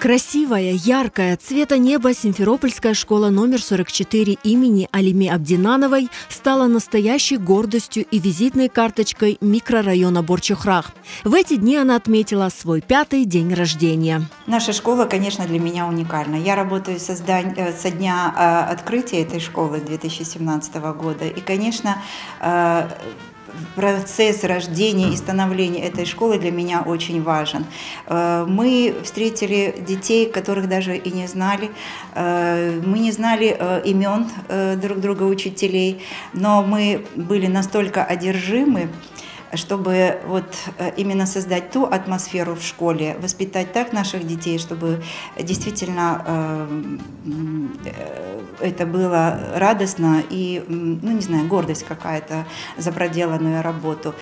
Красивая, яркая, цвета неба Симферопольская школа номер 44 имени Алиме Абдинановой стала настоящей гордостью и визитной карточкой микрорайона Борчухрах. В эти дни она отметила свой пятый день рождения. Наша школа, конечно, для меня уникальна. Я работаю со, здань... Э, со дня э, открытия этой школы 2017 года. И, конечно, э, процесс рождения и становления этой школы для меня очень важен. Э, мы встретили детей, которых даже и не знали. Э, мы не знали э, имен друг друга учителей, но мы были настолько одержимы чтобы вот э, именно создать ту атмосферу в школе, воспитать так наших детей, чтобы действительно э, э, это было радостно и, ну не знаю, гордость какая-то за проделанную работу.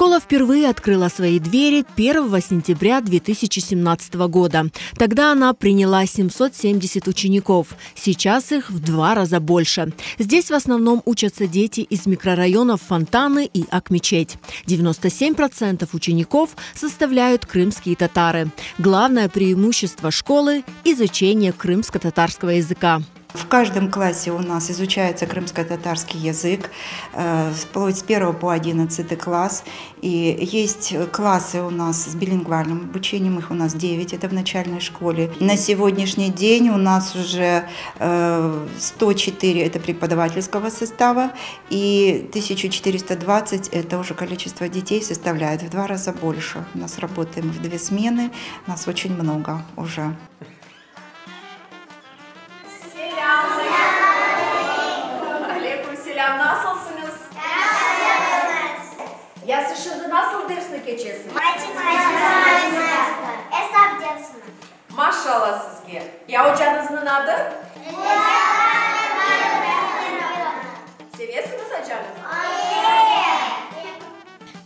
Школа впервые открыла свои двери 1 сентября 2017 года. Тогда она приняла 770 учеников. Сейчас их в два раза больше. Здесь в основном учатся дети из микрорайонов Фонтаны и Акмечеть. 97% учеников составляют крымские татары. Главное преимущество школы – изучение крымско-татарского языка. В каждом классе у нас изучается крымско-татарский язык, э, вплоть с 1 по 11 класс. И есть классы у нас с билингвальным обучением, их у нас 9, это в начальной школе. На сегодняшний день у нас уже 104 э, это преподавательского состава, и 1420 это уже количество детей составляет в два раза больше. У нас работаем в две смены, нас очень много уже. Yazışında nasıl dersini geçesiniz? Matematika. Hesap dersini. Maşallah sizge. Ya hocanızın adı? Seviyorsunuz?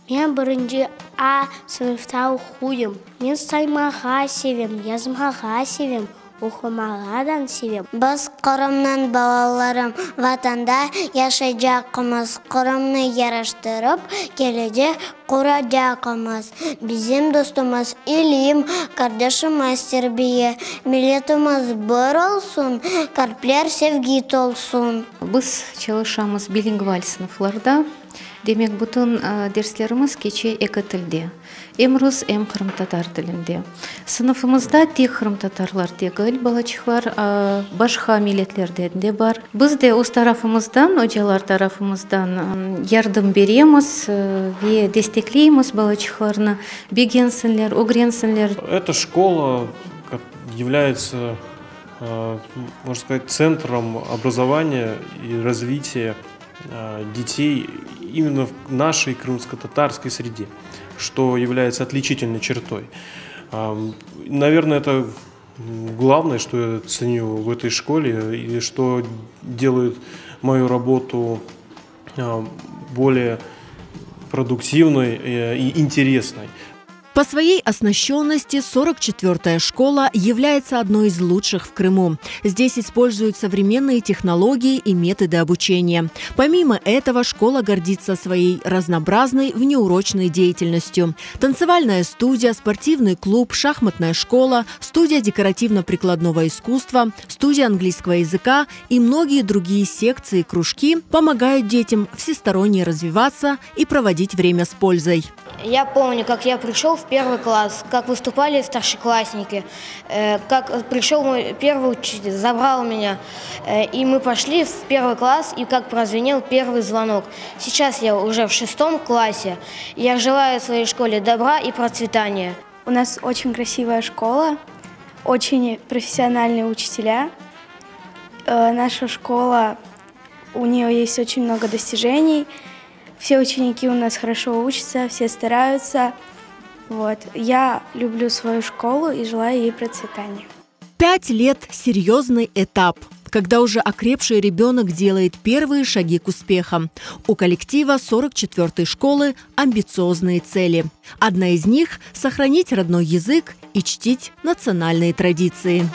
Мен бірінші А сыныпта оқимын. Мен саймаға севем, язмаға севем, оқымағадан себеп біз құрымнан балаларым ватанда яшай жақымыз. Құрымны яраштырып келеде кураджакмыз биздин үлім, илим мастер тербие Милетіміз бир болсун карплер севги толсун біз чалышамыз билингваль демек бүтін дерслеріміз кече эки тілде эм рус эм кырым татар тилинде сыныфымызда тек кырым татарлар тегил балачыклар башка миллетлерден де бар биз де өз тарафымыздан ожалар тарафымыздан ярдым беребиз ве дестеклейбиз балачыкларны бегенсинлер огренсинлер эта школа является можно сказать центром образования и развития детей именно в нашей крымско-татарской среде что является отличительной чертой. Наверное, это главное, что я ценю в этой школе и что делает мою работу более продуктивной э, и интересной. По своей оснащенности 44-я школа является одной из лучших в Крыму. Здесь используют современные технологии и методы обучения. Помимо этого, школа гордится своей разнообразной внеурочной деятельностью. Танцевальная студия, спортивный клуб, шахматная школа, студия декоративно-прикладного искусства, студия английского языка и многие другие секции и кружки помогают детям всесторонне развиваться и проводить время с пользой. Я помню, как я пришел в первый класс, как выступали старшеклассники, э, как пришел мой первый учитель, забрал меня, э, и мы пошли в первый класс, и как прозвенел первый звонок. Сейчас я уже в шестом классе, я желаю своей школе добра и процветания. У нас очень красивая школа, очень профессиональные учителя. Э, наша школа, у нее есть очень много достижений – все ученики у нас хорошо учатся, все стараются. Вот. Я люблю свою школу и желаю ей процветания. Пять лет – серьезный этап когда уже окрепший ребенок делает первые шаги к успехам. У коллектива 44-й школы амбициозные цели. Одна из них – сохранить родной язык и чтить национальные традиции.